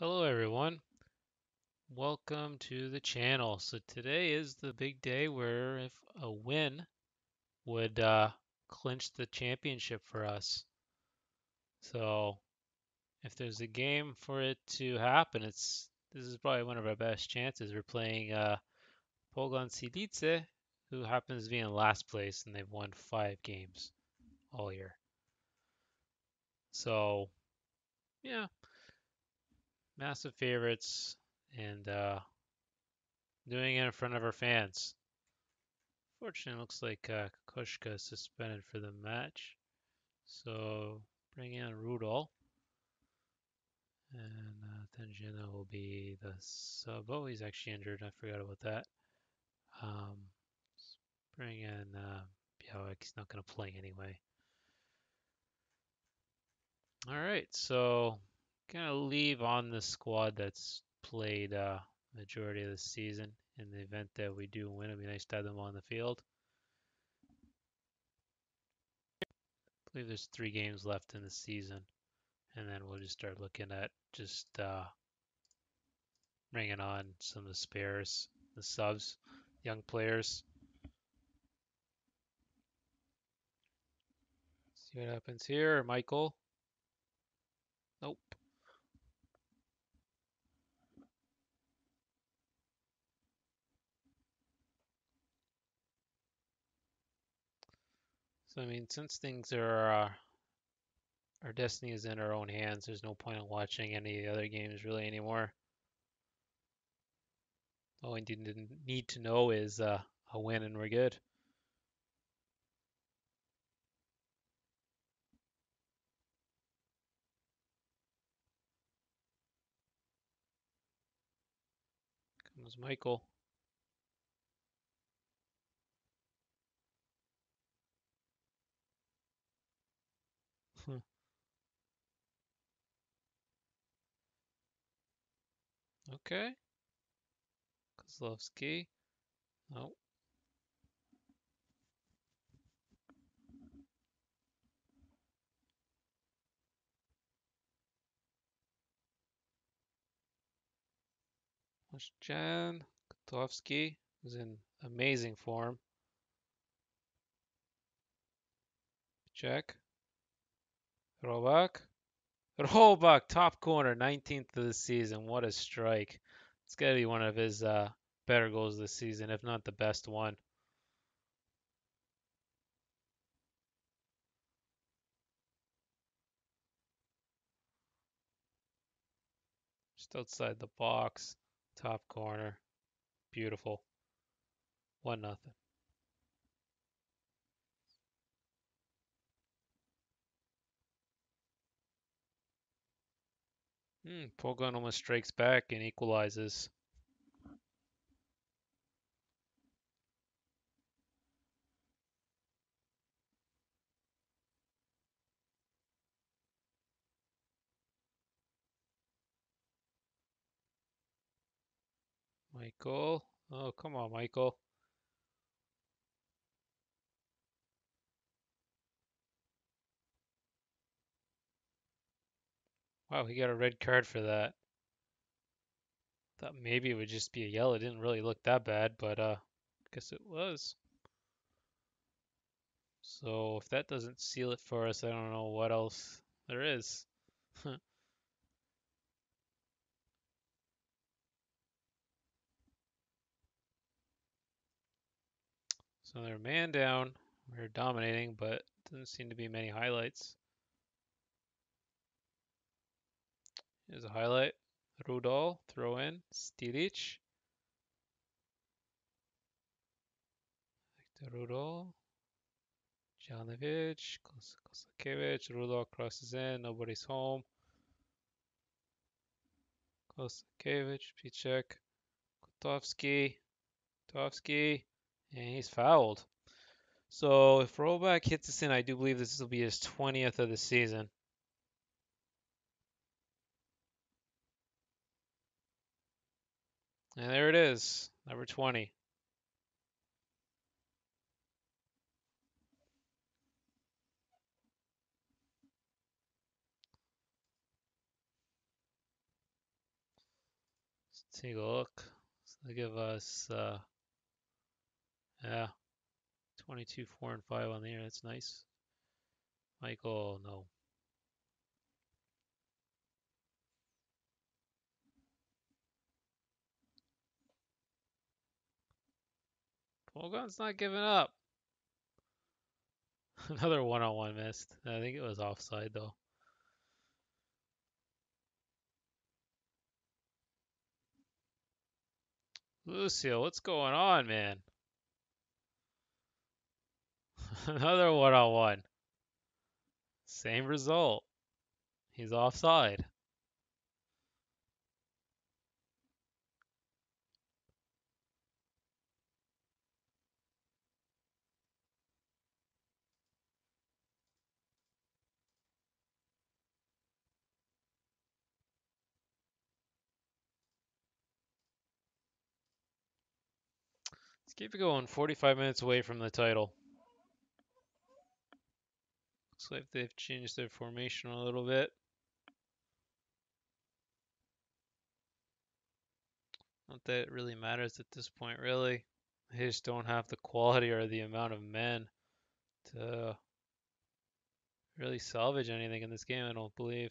Hello everyone. Welcome to the channel. So today is the big day where if a win would uh, clinch the championship for us. So if there's a game for it to happen, it's this is probably one of our best chances. We're playing uh, Siedlce, who happens to be in last place, and they've won five games all year. So yeah, massive favorites, and uh, doing it in front of our fans. Fortunately, looks like uh, Kokoschka is suspended for the match. So bring in Rudol. And uh, will be the sub. Oh, he's actually injured. I forgot about that. Um, bring in uh, Białek. He's not going to play anyway. All right, so gonna leave on the squad that's played uh, majority of the season. In the event that we do win, it'd be nice to have them on the field. I believe there's three games left in the season, and then we'll just start looking at just uh, bringing on some of the spares, the subs, young players. See what happens here, Michael. Nope. So I mean, since things are uh, our destiny is in our own hands, there's no point in watching any of the other games really anymore. All we need to know is uh, a win and we're good. Comes Michael. Okay. Kozlowski. Oh. Jan Kotowski is in amazing form. Check. Robak. Robak, top corner, 19th of the season. What a strike. It's got to be one of his uh, better goals this season, if not the best one. Just outside the box, top corner. Beautiful. One nothing. Hmm, Pogoń almost strikes back and equalizes. Michael. Oh, come on, Michael. Wow, he got a red card for that. Thought maybe it would just be a yellow. It didn't really look that bad, but uh, I guess it was. So if that doesn't seal it for us, I don't know what else there is. so they're man down. We're dominating, but doesn't seem to be many highlights. Here's a highlight. Rudol, throw in. Stilic. Victor Rudol. Janovic. Kosakiewicz. Rudol crosses in. Nobody's home. Kosakiewicz. Pichek, Kotowski. Kotowski. And he's fouled. So if Robak hits this in, I do believe this will be his 20th of the season. And there it is, number 20. Let's take a look. They give us, uh, yeah, 22, 4, and 5 on the air. That's nice. Michael, no. Pogoń's not giving up. Another one-on-one missed. I think it was offside though. Lucio, what's going on, man? Another one-on-one. Same result. He's offside. Let's keep it going. 45 minutes away from the title. Looks like they've changed their formation a little bit. Not that it really matters at this point, really. They just don't have the quality or the amount of men to really salvage anything in this game, I don't believe.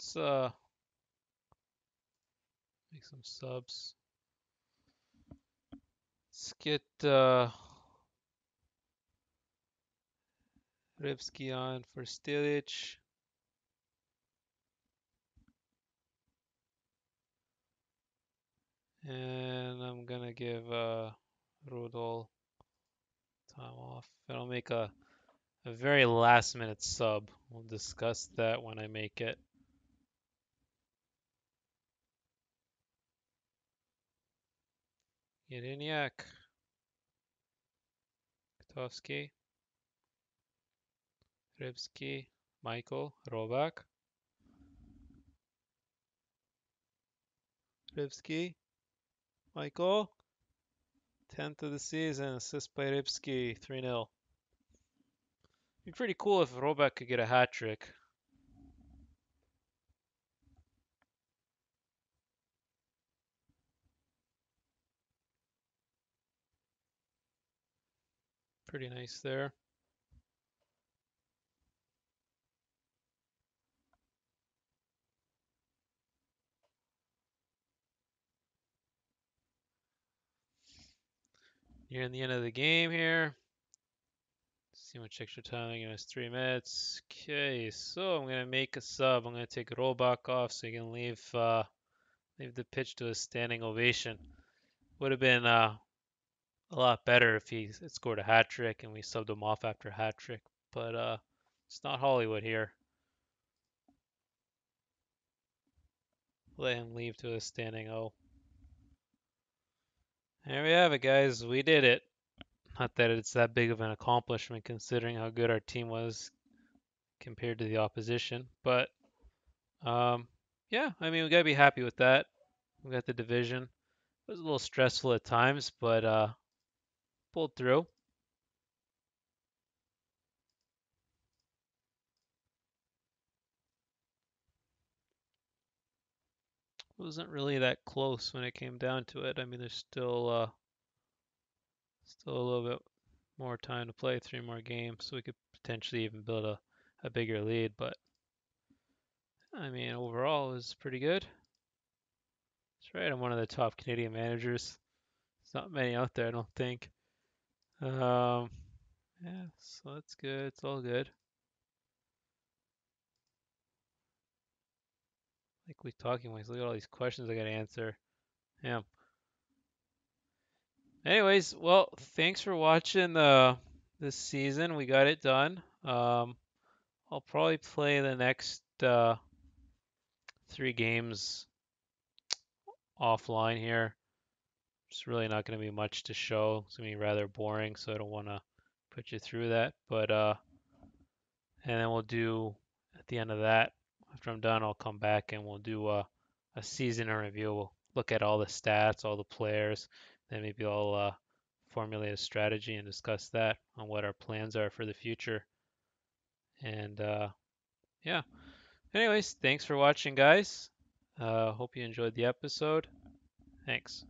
Let's uh make some subs. Let's get uh Rybski on for Stilic. And I'm gonna give uh Rudol time off. And I'll make a a very last minute sub. We'll discuss that when I make it. Yeriniak. Kotowski. Rybski. Michael. Robak. Rybski. Michael. 10th of the season. Assist by Rybski. 3 0. Be pretty cool if Robak could get a hat trick. Pretty nice there. Near the end of the game here. See how much extra time they give us. Three minutes. Okay, so I'm gonna make a sub. I'm gonna take Robak off so he can leave uh, leave the pitch to a standing ovation. Would have been uh, a lot better if he scored a hat trick and we subbed him off after a hat trick, but uh, it's not Hollywood here. Let him leave to a standing O. There we have it, guys. We did it. Not that it's that big of an accomplishment considering how good our team was compared to the opposition, but um, yeah, I mean we gotta be happy with that. We got the division. It was a little stressful at times, but uh, pulled through. wasn't really that close when it came down to it. I mean, there's still uh, still a little bit more time to play, three more games, so we could potentially even build a, a bigger lead. But I mean, overall, it was pretty good. That's right. I'm one of the top Canadian managers. There's not many out there, I don't think. Um, yeah, so that's good. It's all good. Like we talking like look at all these questions I gotta answer. Yeah. Anyways, well, thanks for watching uh this season. We got it done. Um I'll probably play the next uh three games offline here. It's really not going to be much to show. It's going to be rather boring, so I don't want to put you through that. But uh, and then we'll do at the end of that. After I'm done, I'll come back and we'll do a, a season review. We'll look at all the stats, all the players, then maybe I'll uh, formulate a strategy and discuss that on what our plans are for the future. And uh, yeah. Anyways, thanks for watching, guys. Uh, hope you enjoyed the episode. Thanks.